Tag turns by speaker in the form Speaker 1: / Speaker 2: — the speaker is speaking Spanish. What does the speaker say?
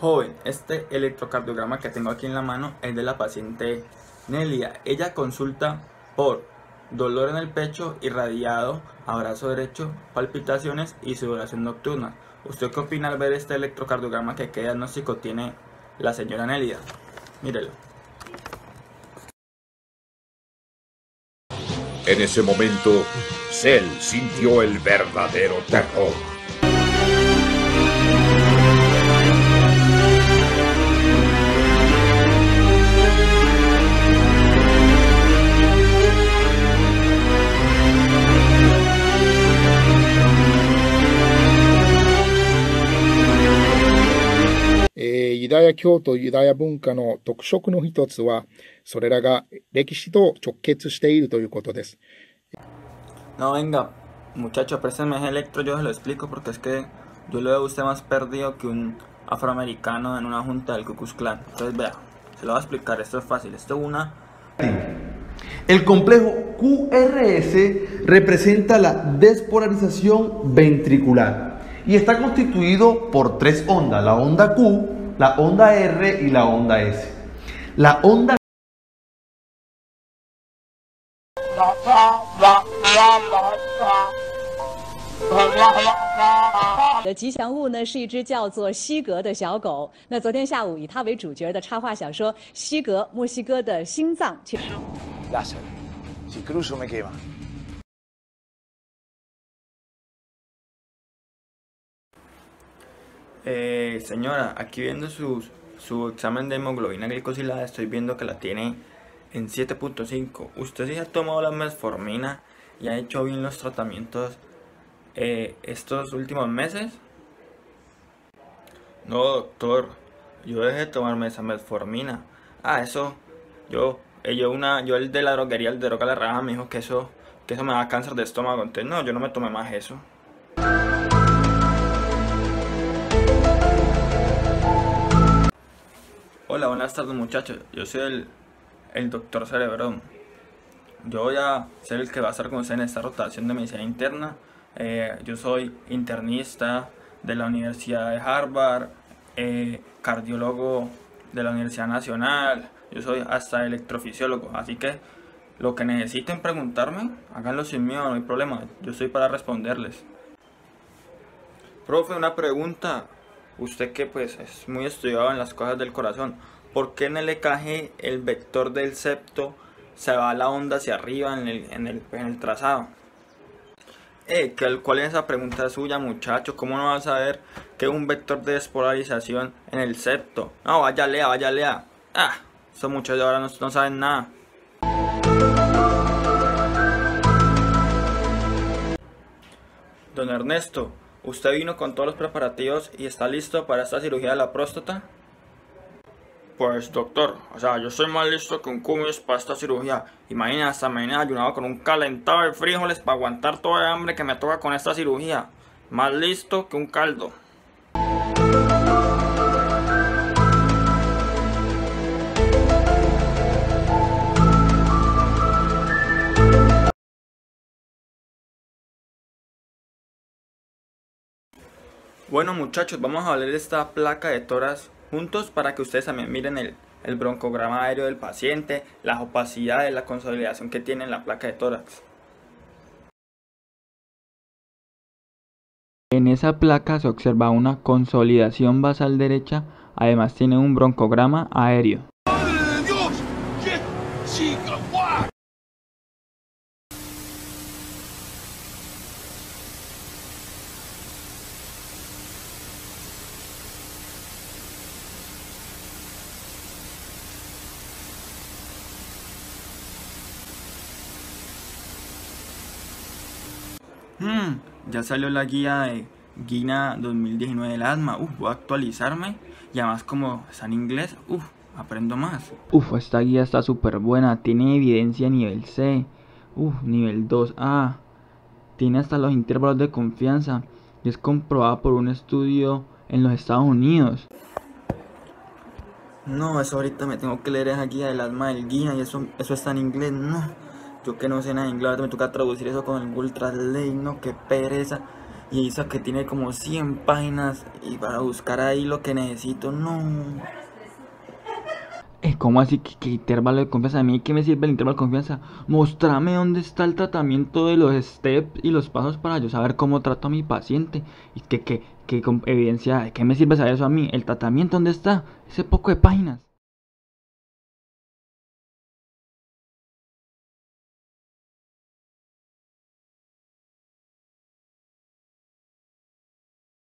Speaker 1: Joven, este electrocardiograma que tengo aquí en la mano es de la paciente Nelia. Ella consulta por dolor en el pecho irradiado, abrazo derecho, palpitaciones y sudoración nocturna. ¿Usted qué opina al ver este electrocardiograma que qué diagnóstico tiene la señora Nelia? Mírelo.
Speaker 2: En ese momento, Cell sintió el verdadero terror.
Speaker 3: ユダヤ教徒、ユダヤ文化の特色の一つは、それらが歴史と直結しているということです。
Speaker 1: No, venga, muchacho, préstame ese electro, yo se lo explico porque es que yo lo veo a usted más perdido que un afroamericano en una junta del Ku Klux Klan. Entonces, vea, se lo voy a explicar, esto es fácil, esto es una...
Speaker 4: El complejo QRS representa la despolarización ventricular y está constituido por tres ondas, la onda Q, la onda R y la onda S. La onda
Speaker 5: 的吉祥物呢是一只叫做西格的小狗。那昨天下午以它为主角的插画小说《西格：墨西哥的心脏》，
Speaker 1: Eh, señora, aquí viendo su, su examen de hemoglobina glicosilada, estoy viendo que la tiene en 7.5. ¿Usted sí ha tomado la metformina y ha hecho bien los tratamientos eh, estos últimos meses? No, doctor, yo dejé de tomarme esa metformina. Ah, eso, yo, eh, yo, una, yo el de la droguería, el de droga la raja, me dijo que eso, que eso me da cáncer de estómago. Entonces, no, yo no me tomé más eso. Hola, buenas tardes muchachos. Yo soy el, doctor Cerebrón. Yo voy a ser el que va a estar con usted en esta rotación de medicina interna. Eh, yo soy internista de la Universidad de Harvard, eh, cardiólogo de la Universidad Nacional, yo soy hasta electrofisiólogo. Así que lo que necesiten preguntarme, háganlo sin miedo, no hay problema. Yo estoy para responderles. Profe, una pregunta. Usted que pues es muy estudiado en las cosas del corazón, ¿por qué en el EKG el vector del septo se va la onda hacia arriba en el, en el, en el trazado? Eh, ¿qué- ¿cuál es esa pregunta suya, muchacho? ¿Cómo no va a saber que es un vector de despolarización en el septo? No, vaya lea, vaya lea. Ah, esos muchachos ahora no, no saben nada. Don Ernesto, ¿usted vino con todos los preparativos y está listo para esta cirugía de la próstata? Pues doctor, o sea, yo soy más listo que un cumis para esta cirugía. Imagina, hasta me ayunado con un calentado de frijoles para aguantar toda el hambre que me toca con esta cirugía. Más listo que un caldo. Bueno muchachos, vamos a hablar de esta placa de toras juntos para que ustedes también miren el, el broncograma aéreo del paciente, las opacidades, la consolidación que tiene en la placa de tórax. En esa placa se observa una consolidación basal derecha, además tiene un broncograma aéreo. Hmm, ya salió la guía de Guina 2019 del asma. Uf, voy a actualizarme. Y además como está en inglés, uf, aprendo más. Uf, esta guía está súper buena. Tiene evidencia nivel C. Uf, nivel 2A. Tiene hasta los intervalos de confianza. Y es comprobada por un estudio en los Estados Unidos. No, eso ahorita me tengo que leer esa guía del asma del Guina y eso, eso está en inglés. No, yo que no sé nada de inglés, me toca traducir eso con el Google Translate. No, qué pereza.
Speaker 6: Y eso que tiene como 100 páginas y para buscar ahí lo que necesito, no.
Speaker 1: Eh, ¿Cómo así que, intervalo de confianza? ¿A mí qué me sirve el intervalo de confianza? Mostrame dónde está el tratamiento de los steps y los pasos para yo saber cómo trato a mi paciente. Y que, que, que con evidencia, ¿qué me sirve saber eso a mí? ¿El tratamiento dónde está? Ese poco de páginas.